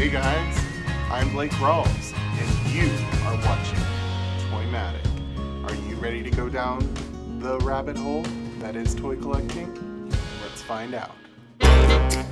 Hey guys, I'm Blake Rawls, and you are watching Toymatic. Are you ready to go down the rabbit hole that is toy collecting? Let's find out.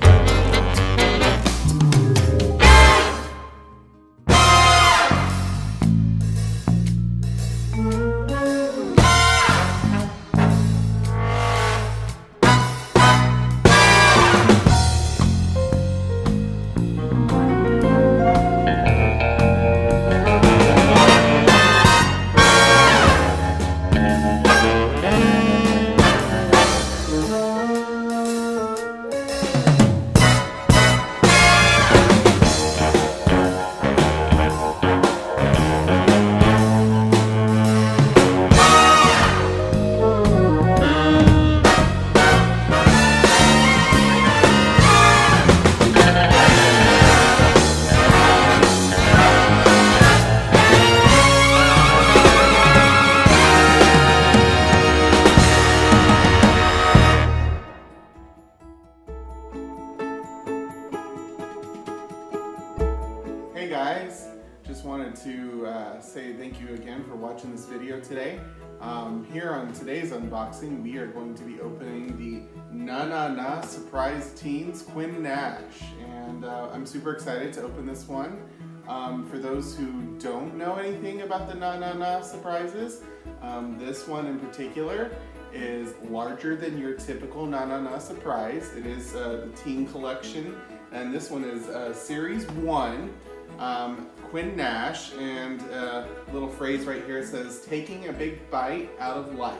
Just wanted to uh, say thank you again for watching this video today. Um, here on today's unboxing, we are going to be opening the Na Na Na Surprise Teens Quinn Nash. And uh, I'm super excited to open this one. Um, for those who don't know anything about the Na Na Na surprises, um, this one in particular is larger than your typical Na Na Na surprise. It is uh, the teen collection, and this one is uh, series one um, Quinn Nash, and a little phrase right here says, taking a big bite out of life.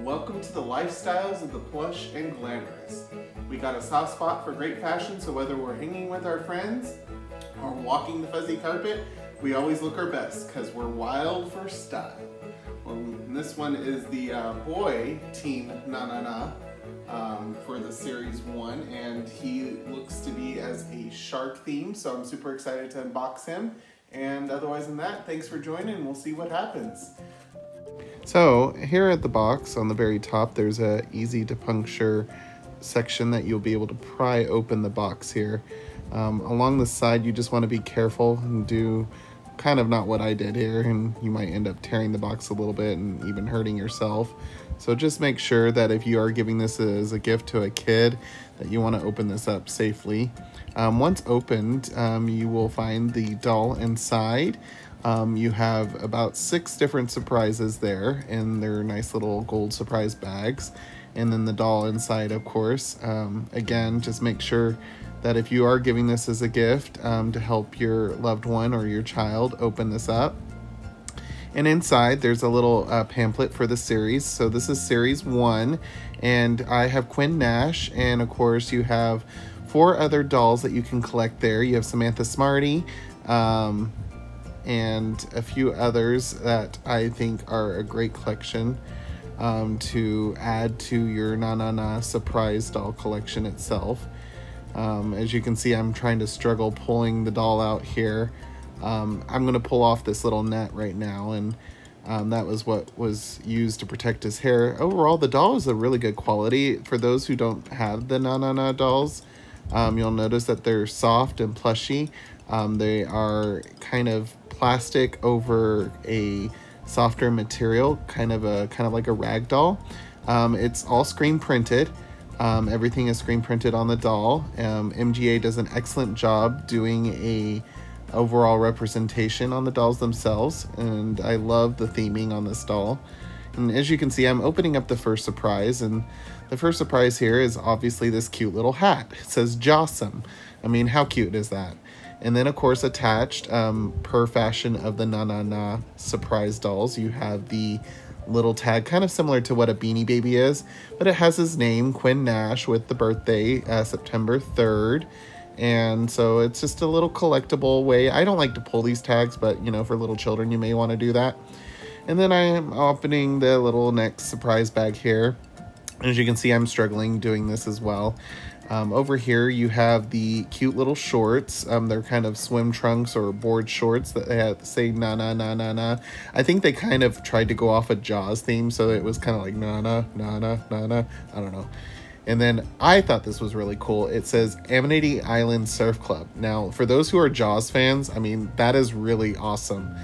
Welcome to the lifestyles of the plush and glamorous. We got a soft spot for great fashion, so whether we're hanging with our friends or walking the fuzzy carpet, we always look our best because we're wild for style. Well, this one is the uh, boy team Na Na Na um, for the series one, and he looks to be as a shark theme, so I'm super excited to unbox him. And otherwise than that, thanks for joining, we'll see what happens. So here at the box on the very top, there's a easy to puncture section that you'll be able to pry open the box here. Um, along the side, you just want to be careful and do kind of not what I did here, and you might end up tearing the box a little bit and even hurting yourself. So just make sure that if you are giving this as a gift to a kid, that you want to open this up safely. Um, once opened, um, you will find the doll inside. Um, you have about six different surprises there, and they're nice little gold surprise bags. And then the doll inside, of course. Um, again, just make sure that if you are giving this as a gift um, to help your loved one or your child open this up. And inside, there's a little uh, pamphlet for the series. So this is series one, and I have Quinn Nash, and of course, you have four other dolls that you can collect there. You have Samantha Smarty, um, and a few others that I think are a great collection um, to add to your Na Na Na surprise doll collection itself. Um, as you can see, I'm trying to struggle pulling the doll out here. Um, I'm going to pull off this little net right now, and um, that was what was used to protect his hair. Overall, the doll is a really good quality. For those who don't have the Na Na Na dolls, um, you'll notice that they're soft and plushy. Um, they are kind of plastic over a softer material, kind of a kind of like a rag doll. Um, it's all screen printed. Um, everything is screen printed on the doll. MGA does an excellent job doing a overall representation on the dolls themselves, and I love the theming on this doll. And as you can see, I'm opening up the first surprise, and the first surprise here is obviously this cute little hat. It says Jawsome. I mean, how cute is that? And then, of course, attached, um, per fashion of the Na Na Na surprise dolls, you have the little tag, kind of similar to what a Beanie Baby is, but it has his name, Quinn Nash, with the birthday, uh, September 3rd. And so it's just a little collectible way. I don't like to pull these tags, but you know, for little children, you may want to do that. And then I am opening the little next surprise bag here. As you can see, I'm struggling doing this as well. Um, over here, you have the cute little shorts. Um, they're kind of swim trunks or board shorts that they have, say na na na na na. I think they kind of tried to go off a Jaws theme, so it was kind of like na na na na na na. I don't know. And then I thought this was really cool. It says Amity Island Surf Club. Now, for those who are Jaws fans, I mean, that is really awesome.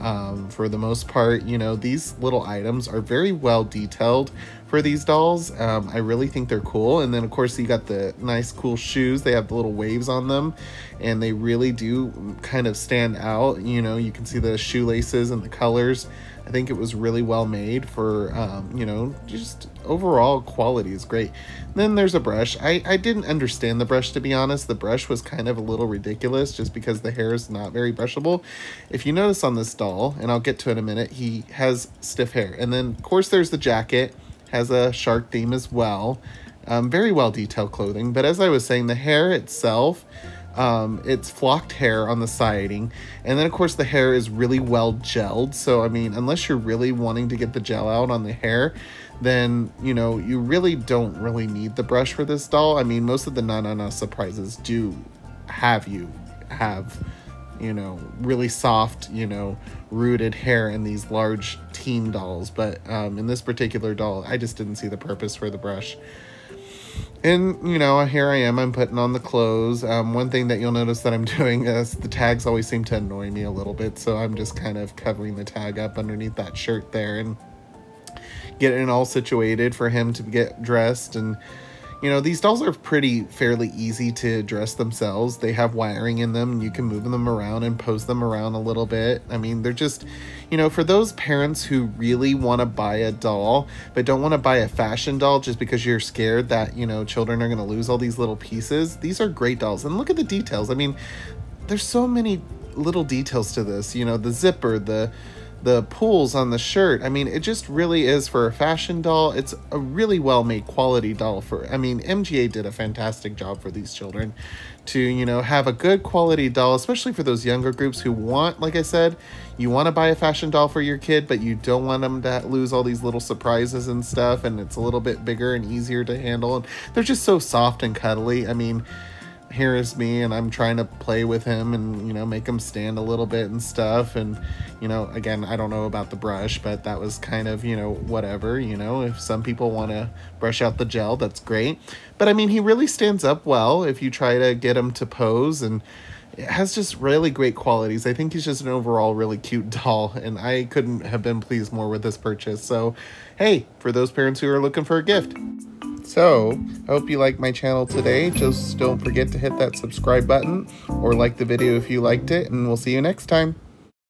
Um, for the most part, you know, these little items are very well detailed for these dolls. Um, I really think they're cool. And then, of course, you got the nice, cool shoes. They have the little waves on them, and they really do kind of stand out. You know, you can see the shoelaces and the colors. I think it was really well made for, um, you know, just overall quality is great. Then there's a brush. I, I didn't understand the brush, to be honest. The brush was kind of a little ridiculous just because the hair is not very brushable. If you notice on this doll, and I'll get to it in a minute, he has stiff hair. And then, of course, there's the jacket. Has a shark theme as well. Um, very well detailed clothing. But as I was saying, the hair itself um, it's flocked hair on the siding. And then, of course, the hair is really well gelled. So, I mean, unless you're really wanting to get the gel out on the hair, then, you know, you really don't really need the brush for this doll. I mean, most of the Na Na Na surprises do have you have, you know, really soft, you know, rooted hair in these large teen dolls. But um, in this particular doll, I just didn't see the purpose for the brush and you know here i am i'm putting on the clothes. Um, one thing that you'll notice that i'm doing is the tags always seem to annoy me a little bit so i'm just kind of covering the tag up underneath that shirt there and getting it all situated for him to get dressed and you know, these dolls are pretty fairly easy to dress themselves. They have wiring in them, and you can move them around and pose them around a little bit. I mean, they're just, you know, for those parents who really want to buy a doll, but don't want to buy a fashion doll just because you're scared that, you know, children are going to lose all these little pieces, these are great dolls. And look at the details. I mean, there's so many little details to this, you know, the zipper, the the pulls on the shirt. I mean, it just really is for a fashion doll. It's a really well made quality doll for I mean, MGA did a fantastic job for these children to, you know, have a good quality doll, especially for those younger groups who want, like I said, you want to buy a fashion doll for your kid, but you don't want them to lose all these little surprises and stuff and it's a little bit bigger and easier to handle and they're just so soft and cuddly. I mean, here is me and I'm trying to play with him and you know make him stand a little bit and stuff and you know again I don't know about the brush but that was kind of you know whatever you know if some people want to brush out the gel that's great but I mean he really stands up well if you try to get him to pose and it has just really great qualities. I think he's just an overall really cute doll, and I couldn't have been pleased more with this purchase. So, hey, for those parents who are looking for a gift, so, I hope you liked my channel today. Just don't forget to hit that subscribe button or like the video if you liked it, and we'll see you next time.